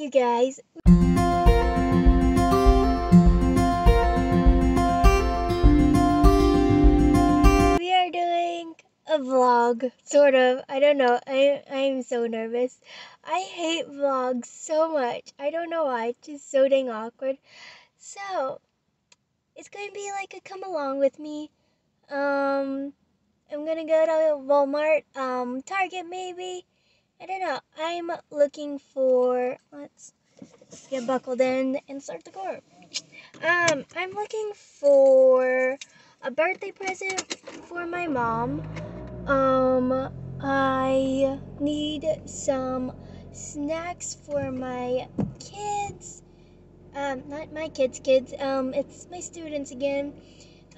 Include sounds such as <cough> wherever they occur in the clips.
you guys. We are doing a vlog, sort of. I don't know. I I'm so nervous. I hate vlogs so much. I don't know why. It's just so dang awkward. So, it's going to be like a come along with me. Um, I'm gonna go to Walmart, um, Target maybe. I don't know. I'm looking for. Let's get buckled in and start the car. Um, I'm looking for a birthday present for my mom. Um, I need some snacks for my kids. Um, not my kids' kids. Um, it's my students again.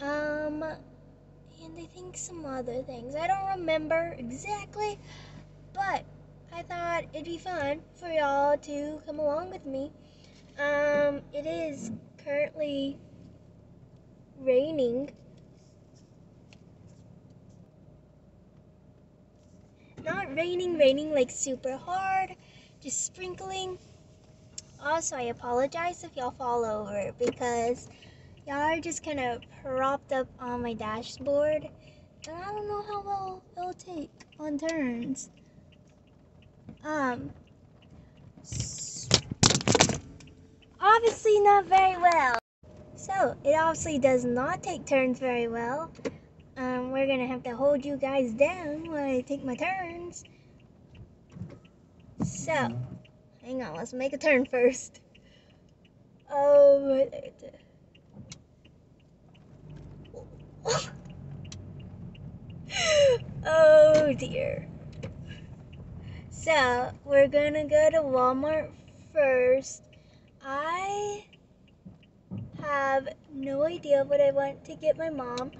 Um, and I think some other things. I don't remember exactly, but I thought it'd be fun for y'all to come along with me. Um, it is currently raining. Not raining, raining like super hard, just sprinkling. Also, I apologize if y'all fall over because y'all are just kind of propped up on my dashboard. And I don't know how well it'll take on turns. Um, obviously not very well. So, it obviously does not take turns very well. Um, we're gonna have to hold you guys down while I take my turns. So, hang on, let's make a turn first. Oh, <laughs> oh dear. So, we're gonna go to Walmart first. I have no idea what I want to get my mom.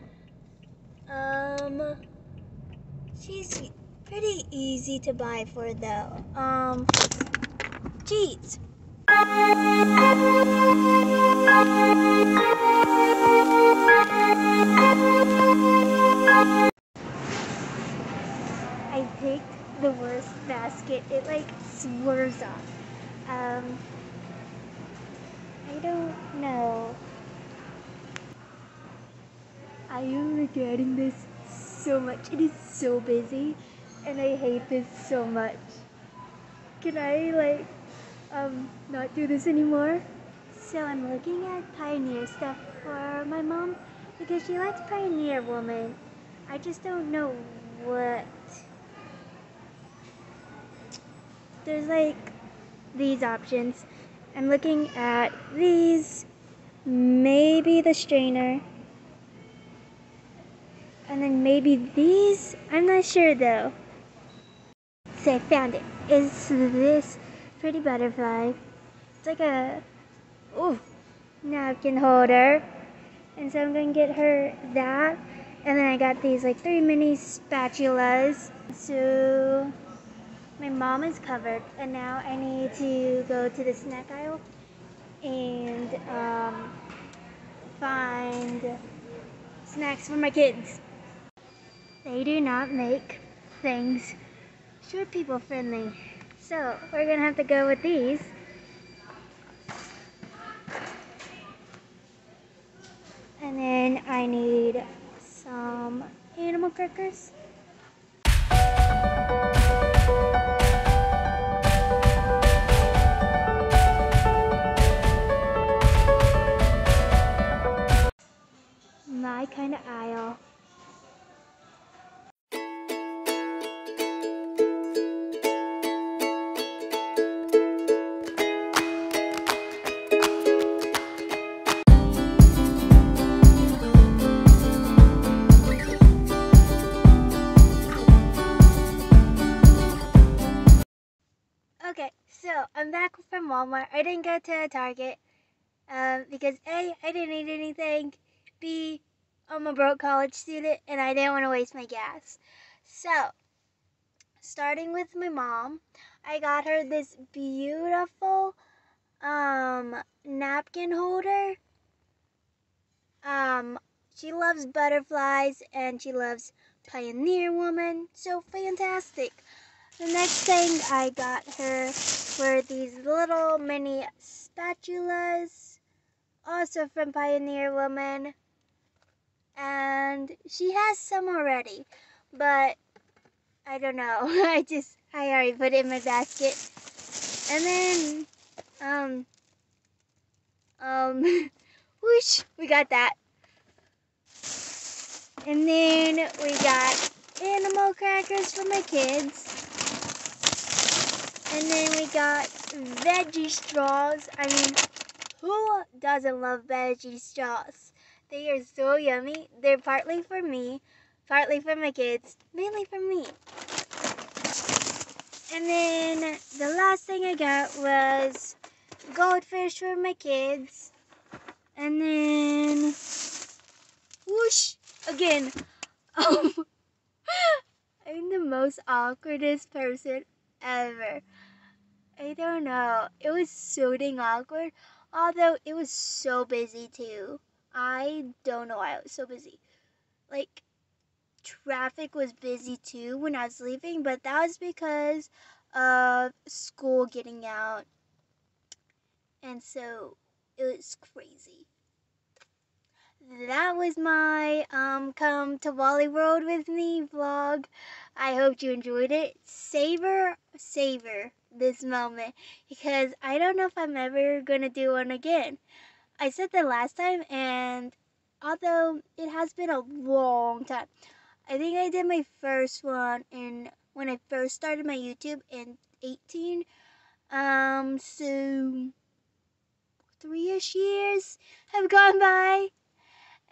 Um, she's pretty easy to buy for though. Um. I picked the worst basket. It like swerves off. Um, I don't know. I am regretting this so much. It is so busy, and I hate this so much. Can I like um not do this anymore? So I'm looking at Pioneer stuff for my mom because she likes Pioneer Woman. I just don't know what. There's like these options. I'm looking at these, maybe the strainer, and then maybe these. I'm not sure though. So I found it. It's this pretty butterfly. It's like a ooh napkin holder, and so I'm gonna get her that. And then I got these like three mini spatulas. So my mom is covered, and now I need to go to the snack aisle and um, find snacks for my kids. They do not make things short people friendly. So we're gonna have to go with these. And then I need some animal crackers. My kind of aisle. Okay, so I'm back from Walmart. I didn't go to Target um, because A, I didn't need anything. B, I'm a broke college student and I didn't want to waste my gas. So, starting with my mom, I got her this beautiful um, napkin holder. Um, she loves butterflies and she loves Pioneer Woman. So fantastic. The next thing I got her were these little mini spatulas, also from Pioneer Woman. And she has some already, but I don't know. <laughs> I just, I already put it in my basket. And then, um, um, <laughs> whoosh, we got that. And then we got animal crackers for my kids. And then we got veggie straws. I mean, who doesn't love veggie straws? They are so yummy. They're partly for me, partly for my kids, mainly for me. And then the last thing I got was goldfish for my kids. And then whoosh again. <laughs> Um, <laughs> I'm the most awkwardest person ever. I don't know. It was so dang awkward. Although it was so busy too. I don't know why it was so busy. Like traffic was busy too when I was leaving, but that was because of school getting out. And so it was crazy. That was my um come to Wally World with me vlog. I hope you enjoyed it. Savor, savor this moment because I don't know if I'm ever going to do one again. I said that last time and although it has been a long time, I think I did my first one in when I first started my YouTube in 18. Um, so three-ish years have gone by.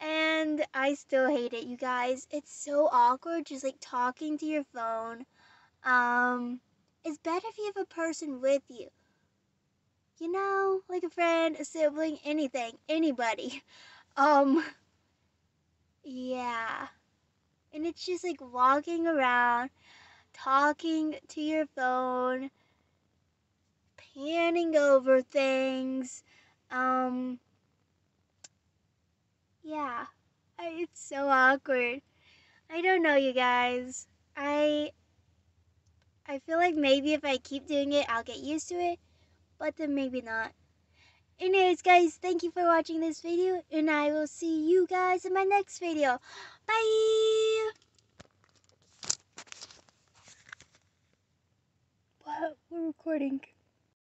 And I still hate it, you guys. It's so awkward just like talking to your phone. Um, it's better if you have a person with you. You know, like a friend, a sibling, anything, anybody. <laughs> Um, yeah. And it's just like walking around, talking to your phone, panning over things. Um, yeah, it's so awkward. I don't know, you guys. I I feel like maybe if I keep doing it, I'll get used to it, but then maybe not. Anyways, guys, thank you for watching this video, and I will see you guys in my next video. Bye! What? We're recording.